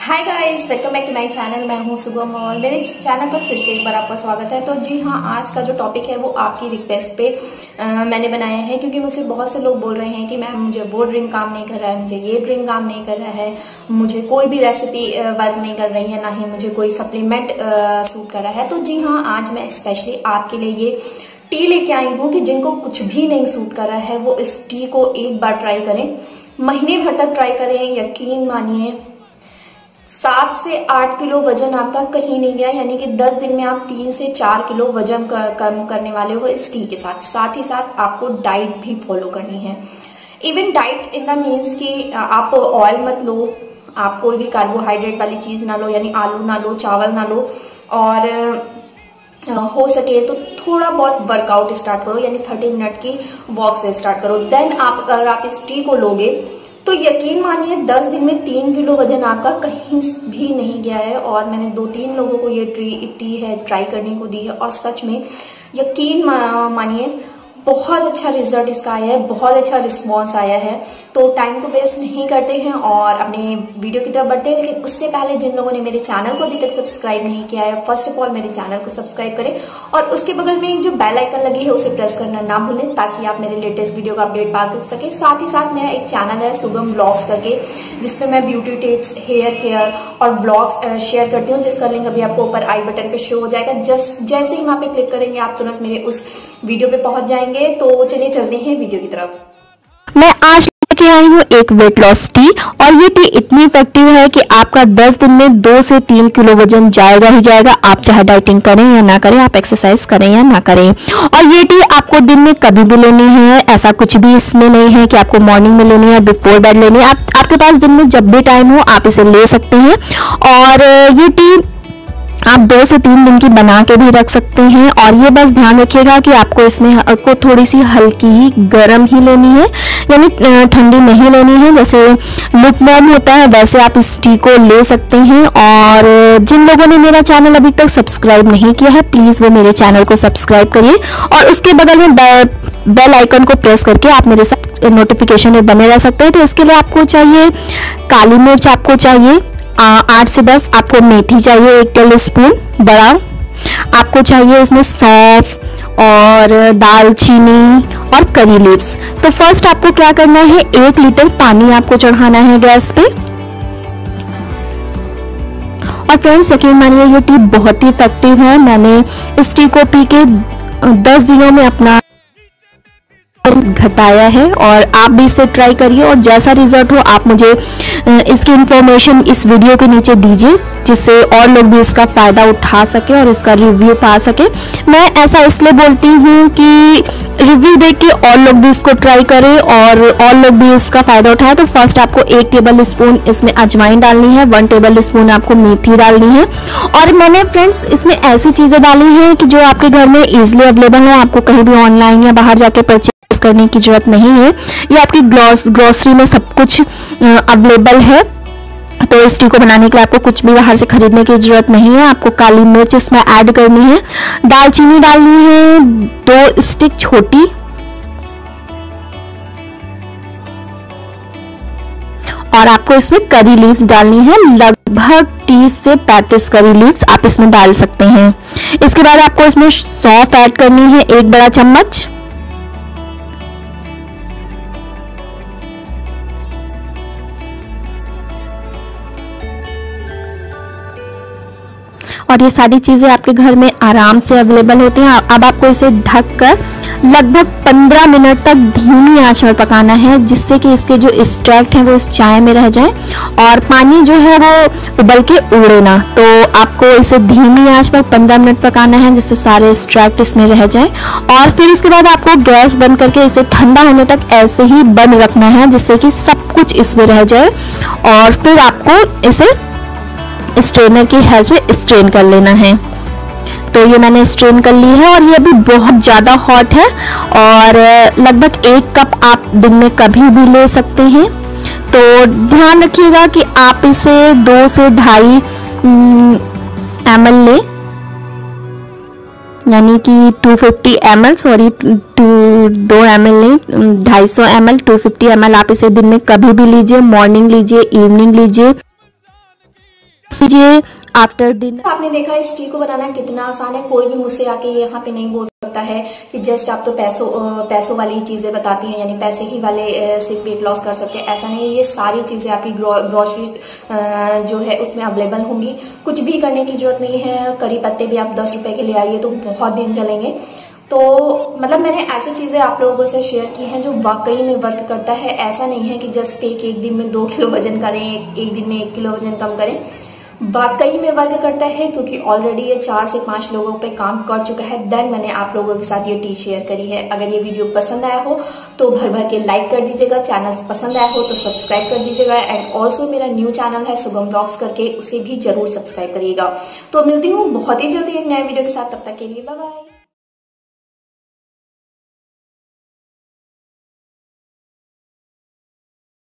Hi guys welcome back to my channel मैं हूँ सुगम और मेरे चैनल पर फिर से एक बार आपका स्वागत है। तो जी हाँ आज का जो टॉपिक है वो आपकी रिक्वेस्ट पे आ, मैंने बनाया है क्योंकि मुझसे बहुत से लोग बोल रहे हैं कि मैम मुझे वो ड्रिंक काम नहीं कर रहा है मुझे ये ड्रिंक काम नहीं कर रहा है मुझे कोई भी रेसिपी वर्क नहीं कर रही है ना ही मुझे कोई सप्लीमेंट सूट कर रहा है। तो जी हाँ आज मैं स्पेशली आपके लिए ये टी लेके आई हूँ कि जिनको कुछ भी नहीं सूट कर रहा है वो इस टी को एक बार ट्राई करें। महीने भर तक ट्राई करें यकीन मानिए सात से आठ किलो वज़न आपका कहीं नहीं गया, यानी कि दस दिन में आप तीन से चार किलो वज़न कम करने वाले हो इस टी के साथ। साथ ही साथ आपको डाइट भी फॉलो करनी है। Even diet in the means कि आप ऑयल मत लो, आप कोई भी कार्बोहाइड्रेट वाली चीज़ ना लो, यानी आलू ना लो, चावल ना लो, और हो सके तो थोड़ा बहुत वर्कआउट स्टार्ट करो, यानी थर्टी मिनट की वॉक से स्टार्ट करो। देन आप, अगर आप इस टी को लोगे तो यकीन मानिए 10 दिन में तीन किलो वज़न आपका कहीं भी नहीं गया है। और मैंने दो तीन लोगों को ये ट्री, टी है ट्राई करने को दी है। और सच में यकीन मानिए बहुत अच्छा रिज़ल्ट इसका आया है, बहुत अच्छा रिस्पॉन्स आया है। तो टाइम को वेस्ट नहीं करते हैं और अपने वीडियो की तरफ़ बढ़ते हैं, लेकिन उससे पहले जिन लोगों ने मेरे चैनल को अभी तक सब्सक्राइब नहीं किया है फ़र्स्ट ऑफ़ ऑल मेरे चैनल को सब्सक्राइब करें और उसके बगल में जो बेल आइकन लगी है, उसे प्रेस करना ना भूलें, ताकि आप मेरे लेटेस्ट वीडियो का अपडेट पा सके। साथ ही साथ मेरा एक चैनल है सुगम ब्लॉग्स करके जिसपे मैं ब्यूटी टिप्स हेयर केयर और ब्लॉग्स शेयर करती हूँ, जिसका लिंक अभी आपको ऊपर आई बटन पर शो हो जाएगा। जस्ट जैसे ही वहाँ पे क्लिक करेंगे, आप तुरंत मेरे उस वीडियो पे पहुँच जाएँगे। तो चलिए चलते हैं वीडियो की तरफ़। मैं आज लेके आई हूँ एक वेट लॉस टी और ये टी इतनी इफ़ेक्टिव है कि आपका 10 दिन में दो से तीन किलो वज़न जाएगा ही जाएगा। आप चाहे डाइटिंग करें या ना करें आप एक्सरसाइज करें या ना करें। और ये टी आपको दिन में कभी भी लेनी है ऐसा कुछ भी इसमें नहीं है कि आपको मॉर्निंग में लेनी है बिफोर बेड लेनी है। आप, आपके पास दिन में जब भी टाइम हो आप इसे ले सकते हैं। और ये टी दो से तीन दिन की बना के भी रख सकते हैं। और ये बस ध्यान रखिएगा कि आपको इसमें को थोड़ी सी हल्की ही गर्म ही लेनी है, यानी ठंडी नहीं लेनी है। जैसे लुकवार्म होता है, वैसे आप इस टी को ले सकते हैं। और जिन लोगों ने मेरा चैनल अभी तक सब्सक्राइब नहीं किया है प्लीज़ वो मेरे चैनल को सब्सक्राइब करिए। और उसके बगल में बेल आइकन को प्रेस करके आप मेरे साथ नोटिफिकेशन में बने रह सकते हैं। तो इसके लिए आपको चाहिए काली मिर्च, आपको चाहिए आठ से दस, आपको मेथी चाहिए, एक टेबल स्पून बड़ा। आपको चाहिए इसमें सौफ और दालचीनी और करी लीव्स तो फ़र्स्ट आपको क्या करना है, एक लीटर पानी आपको चढ़ाना है गैस पे। और फ्रेंड्स यकीन मानिए, ये टी बहुत ही इफ़ेक्टिव है। मैंने इस टी को पी के 10 दिनों में अपना घटाया है और आप भी इसे ट्राई करिए और जैसा रिज़ल्ट हो, आप मुझे इसकी इंफॉर्मेशन इस वीडियो के नीचे दीजिए, जिससे और लोग भी इसका फ़ायदा उठा सके और इसका रिव्यू पा सके। मैं ऐसा इसलिए बोलती हूँ कि रिव्यू देख के और लोग भी इसको ट्राई करें और और लोग भी इसका फ़ायदा उठाए। तो फ़र्स्ट आपको एक टेबल स्पून इसमें अजवाइन डालनी है वन टेबल स्पून आपको मेथी डालनी है। और मैंने फ्रेंड्स इसमें ऐसी चीज़ें डाली हैं कि जो आपके घर में ईजिली अवेलेबल हो, आपको कहीं भी ऑनलाइन या बाहर जाके परचेज करने की ज़रूरत नहीं है। ये आपकी ग्लॉस, ग्रोसरी में सब कुछ अवेलेबल है। तो इस टी को बनाने के लिए आपको कुछ भी बाहर से खरीदने की ज़रूरत नहीं है। आपको काली मिर्च इसमें ऐड करनी है। दालचीनी डालनी है। दो स्टिक छोटी। और आपको इसमें करी लीव्स डालनी है। लगभग 30 से 35 करी लीव्स आप इसमें डाल सकते हैं। इसके बाद आपको इसमें सौफ ऐड करनी है। एक बड़ा चम्मच। और ये सारी चीज़ें आपके घर में आराम से अवेलेबल होती हैं। अब आपको इसे ढक कर लगभग 15 मिनट तक धीमी आँच पर पकाना है, जिससे कि इसके जो एक्सट्रैक्ट हैं वो इस चाय में रह जाएँ और पानी जो है वो उबल के उड़े ना। तो आपको इसे धीमी आँच पर 15 मिनट पकाना है, जिससे सारे एक्सट्रैक्ट इसमें रह जाएँ। और फिर उसके बाद आपको गैस बंद करके इसे ठंडा होने तक ऐसे ही बंद रखना है, जिससे कि सब कुछ इसमें रह जाए। और फिर आपको इसे स्ट्रेनर की हेल्प से स्ट्रेन कर लेना है। तो ये मैंने स्ट्रेन कर ली है और ये अभी बहुत ज़्यादा हॉट है और लगभग एक कप आप दिन में कभी भी ले सकते हैं। तो ध्यान रखिएगा कि आप इसे दो से ढाई एम एल लें। यानी कि 250 fifty M L sorry two दो एम एल नहीं ढाई सौ M L two fifty M L आप इसे दिन में कभी भी लीजिए मॉर्निंग लीजिए इवनिंग लीजिए। आफ्टर डिनर आपने देखा इस टी को बनाना कितना आसान है कोई भी मुझसे आके यहाँ पे नहीं बोल सकता है कि जस्ट आप तो पैसों पैसों वाली चीज़ें बताती हैं यानी पैसे ही वाले सिर्फ़ वेट लॉस कर सकते हैं। ऐसा नहीं ये सारी चीज़ें आपकी ग्रोसरी जो है उसमें अवेलेबल होंगी। कुछ भी करने की ज़रूरत नहीं है करी पत्ते भी आप दस रुपए के ले आइए तो बहुत दिन चलेंगे। तो मतलब मैंने ऐसी चीज़ें आप लोगों से शेयर की हैं जो वाकई में वर्क करता है। ऐसा नहीं है कि जस्ट एक एक दिन में दो किलो वज़न करें एक, एक दिन में एक किलो वज़न कम करें। वाकई में वर्क करता है, क्योंकि ऑलरेडी ये चार से पाँच लोगों पे काम कर चुका है। देन मैंने आप लोगों के साथ ये टी शेयर करी है। अगर ये वीडियो पसंद आया हो तो भर भर के लाइक कर दीजिएगा। चैनल पसंद आया हो तो सब्सक्राइब कर दीजिएगा। एंड ऑल्सो मेरा न्यू चैनल है सुगम ब्लॉग्स करके, उसे भी ज़रूर सब्सक्राइब करिएगा। तो मिलती हूँ बहुत ही जल्दी एक नए वीडियो के साथ। तब तक के लिए बाय